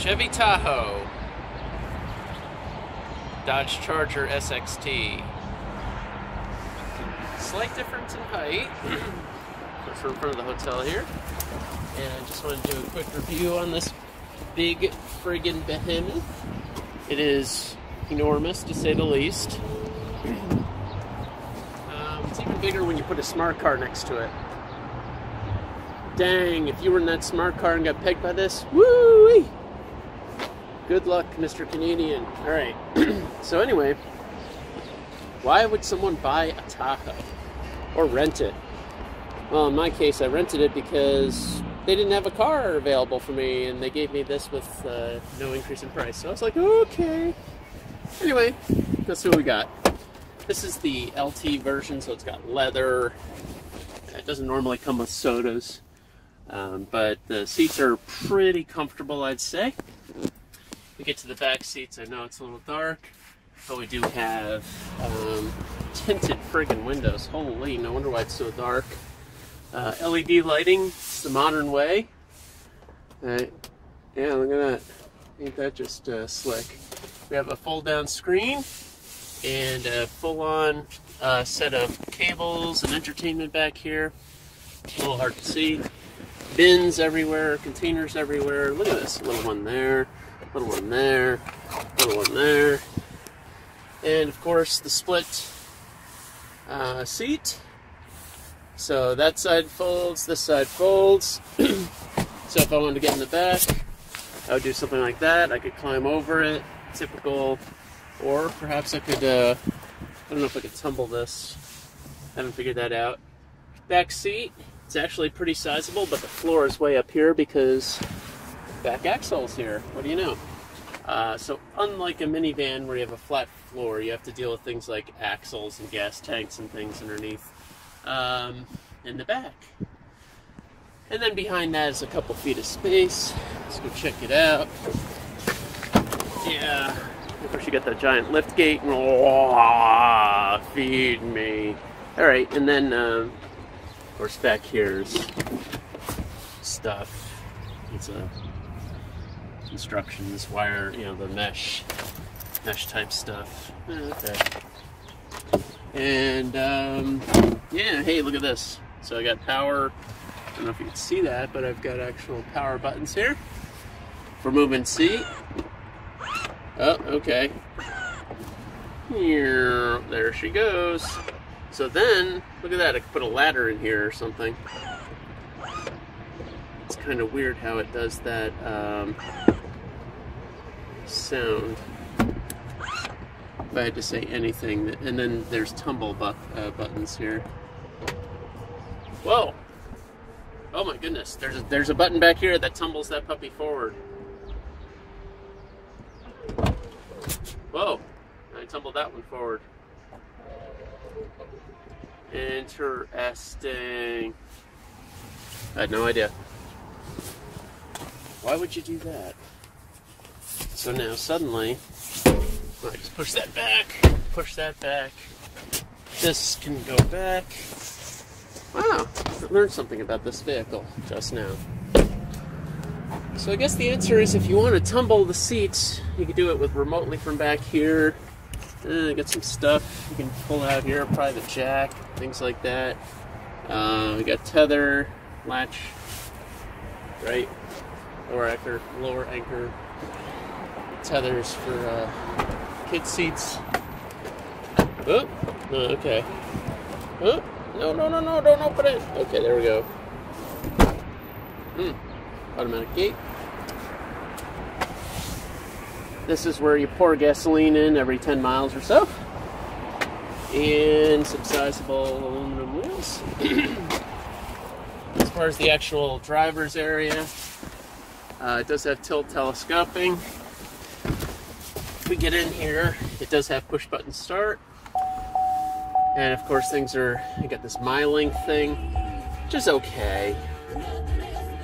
Chevy Tahoe, Dodge Charger SXT. Slight difference in height. We're in front of the hotel here. And I just want to do a quick review on this big friggin' behemoth. It is enormous to say the least. Um, it's even bigger when you put a smart car next to it. Dang, if you were in that smart car and got pegged by this, woo! Good luck, Mr. Canadian. All right. so anyway, why would someone buy a Tahoe or rent it? Well, in my case, I rented it because they didn't have a car available for me, and they gave me this with uh, no increase in price. So I was like, okay. Anyway, see what we got. This is the LT version, so it's got leather. It doesn't normally come with sodas, um, but the seats are pretty comfortable, I'd say. We get to the back seats. I know it's a little dark, but we do have um, tinted friggin' windows. Holy, no wonder why it's so dark. Uh, LED lighting, it's the modern way. Right. Yeah, look at that. Ain't that just uh, slick? We have a fold down screen and a full on uh, set of cables and entertainment back here. A little hard to see. Bins everywhere, containers everywhere. Look at this little one there, little one there, little one there. And of course, the split uh, seat so that side folds, this side folds. so if I wanted to get in the back, I would do something like that. I could climb over it, typical, or perhaps I could, uh, I don't know if I could tumble this. Haven't figured that out. Back seat, it's actually pretty sizable, but the floor is way up here because back axle's here. What do you know? Uh, so unlike a minivan where you have a flat floor, you have to deal with things like axles and gas tanks and things underneath um, in the back. And then behind that is a couple feet of space. Let's go check it out. Yeah, of course you got that giant lift gate. Oh, feed me. All right, and then um, of course back here's stuff. It's a instructions, wire, you know, the mesh, mesh type stuff. Okay. And um, yeah, hey, look at this. So I got power. I don't know if you can see that, but I've got actual power buttons here for moving seat. Oh, okay. Here, there she goes. So then, look at that. I could put a ladder in here or something. It's kind of weird how it does that um, sound if I had to say anything. And then there's tumble bu uh, buttons here. Whoa! Oh my goodness, there's a, there's a button back here that tumbles that puppy forward. Whoa! I tumbled that one forward. Interesting. I had no idea. Why would you do that? So now suddenly, I just push that back, push that back. This can go back. Wow, I learned something about this vehicle just now. So I guess the answer is if you want to tumble the seats, you can do it with remotely from back here. Uh, get some stuff you can pull out here, private jack, things like that. Uh, we got tether, latch, right? Lower anchor, lower anchor, tethers for uh, kid seats. Oh, okay. Oh, no, no, no, no, don't open it. Okay, there we go. Hmm, automatic gate. This is where you pour gasoline in every 10 miles or so. And some sizable aluminum wheels. as far as the actual driver's area, uh, it does have tilt telescoping we get in here, it does have push button start. And of course things are, I got this MyLink thing, which is okay.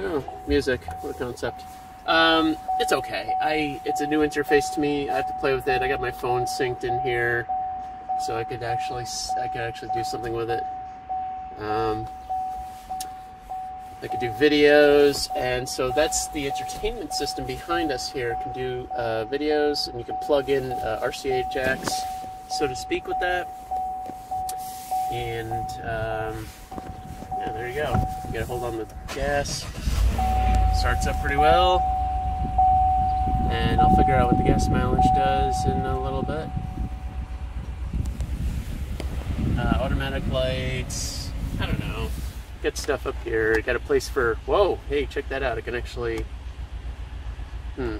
Oh, music, what a concept. Um, it's okay. I It's a new interface to me. I have to play with it. I got my phone synced in here, so I could actually, I could actually do something with it. Um, They can do videos, and so that's the entertainment system behind us here. Can do uh, videos, and you can plug in uh, RCA jacks, so to speak, with that. And um, yeah, there you go. You gotta hold on the gas. Starts up pretty well, and I'll figure out what the gas mileage does in a little bit. Uh, automatic lights. I don't know get stuff up here. Got a place for, whoa, hey, check that out. I can actually, hmm.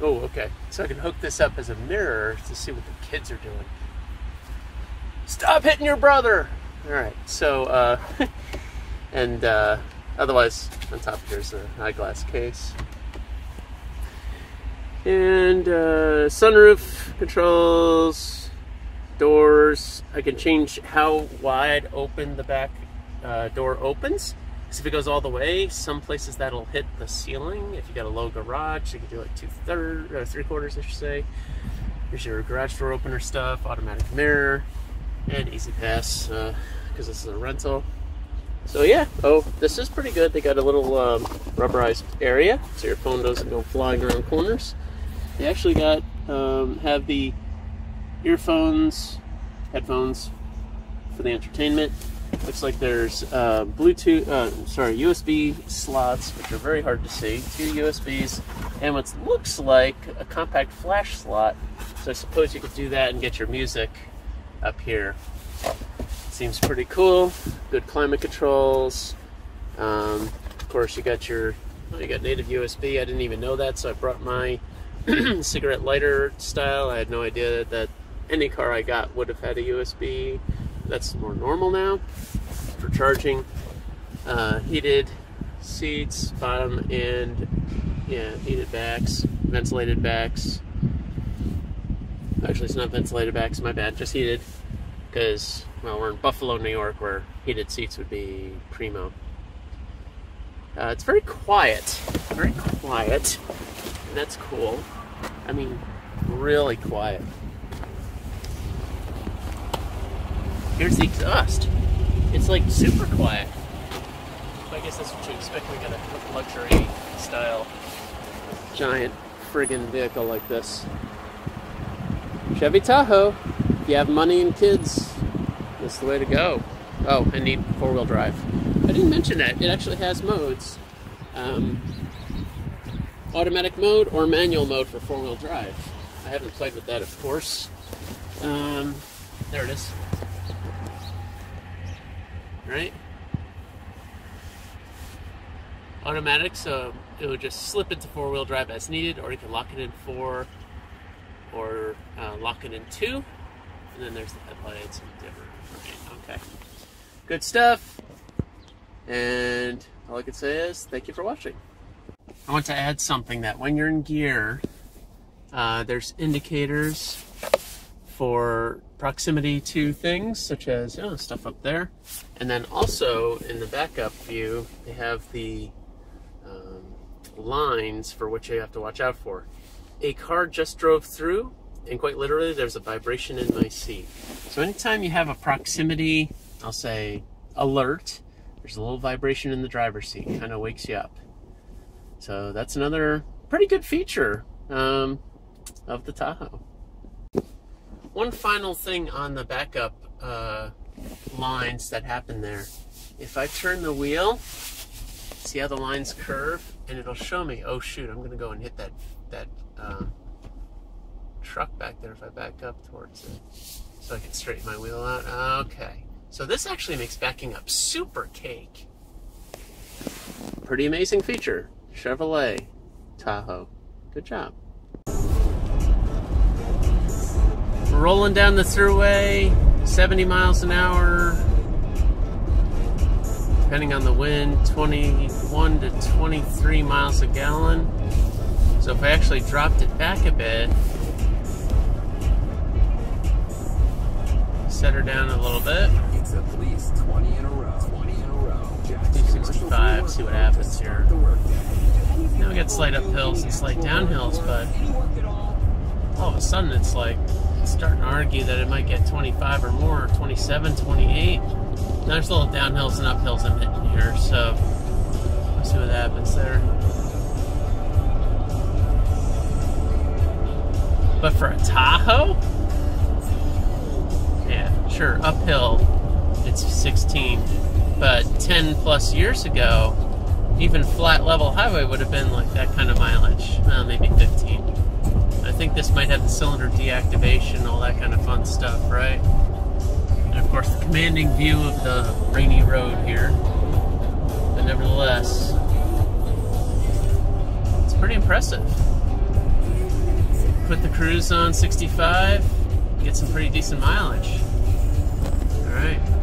Oh, okay. So I can hook this up as a mirror to see what the kids are doing. Stop hitting your brother! All right, so, uh, and uh, otherwise, on top of here's a eyeglass case. And uh, sunroof controls, doors. I can change how wide open the back uh, door opens. Because if it goes all the way, some places that'll hit the ceiling. If you got a low garage, you can do like two thirds, or three quarters, I should say. Here's your garage door opener stuff, automatic mirror, and E-ZPass because uh, this is a rental. So yeah, oh, this is pretty good. They got a little um, rubberized area, so your phone doesn't go flying around corners. They actually got um, have the earphones, headphones for the entertainment. Looks like there's uh, Bluetooth, uh, sorry, USB slots, which are very hard to see. Two USBs, and what looks like a compact flash slot. So I suppose you could do that and get your music up here. Seems pretty cool. Good climate controls. Um, of course, you got your, oh, you got native USB. I didn't even know that, so I brought my cigarette lighter style. I had no idea that any car I got would have had a USB that's more normal now for charging. Uh, heated seats, bottom and yeah, heated backs, ventilated backs. Actually, it's not ventilated backs, my bad, just heated. Because, well, we're in Buffalo, New York, where heated seats would be primo. Uh, it's very quiet, very quiet, that's cool. I mean, really quiet. Here's the exhaust. It's like super quiet. I guess that's what you expect when you got a luxury style giant friggin' vehicle like this. Chevy Tahoe. If you have money and kids, that's the way to go. Oh, I need four wheel drive. I didn't mention that. It actually has modes um, automatic mode or manual mode for four wheel drive. I haven't played with that, of course. Um, there it is right? Automatic, so it would just slip into four-wheel drive as needed, or you can lock it in four, or uh, lock it in two, and then there's the headlights and different. Right, okay, good stuff. And all I can say is thank you for watching. I want to add something that when you're in gear, uh, there's indicators for proximity to things, such as oh, stuff up there. And then also in the backup view, they have the um, lines for which you have to watch out for. A car just drove through, and quite literally, there's a vibration in my seat. So anytime you have a proximity, I'll say alert, there's a little vibration in the driver's seat, kind of wakes you up. So that's another pretty good feature um, of the Tahoe. One final thing on the backup uh, lines that happen there. If I turn the wheel, see how the lines curve? And it'll show me, oh shoot, I'm gonna go and hit that, that uh, truck back there if I back up towards it. So I can straighten my wheel out. Okay. So this actually makes backing up super cake. Pretty amazing feature. Chevrolet Tahoe. Good job. Rolling down the thruway, 70 miles an hour, depending on the wind, 21 to 23 miles a gallon. So if I actually dropped it back a bit, set her down a little bit. It's at least 20 in a row. 20 in a row. 265, see what happens here. Now we got slight uphills and slight downhills, but all of a sudden it's like starting to argue that it might get 25 or more, 27, 28. There's a little downhills and uphills I'm hitting here, so let's see what happens there. But for a Tahoe? Yeah, sure, uphill it's 16. But 10 plus years ago, even flat level highway would have been like that kind of mileage. Well, maybe 15. I think this might have the cylinder deactivation, all that kind of fun stuff, right? And of course, the commanding view of the rainy road here. But nevertheless, it's pretty impressive. Put the cruise on 65, get some pretty decent mileage. All right.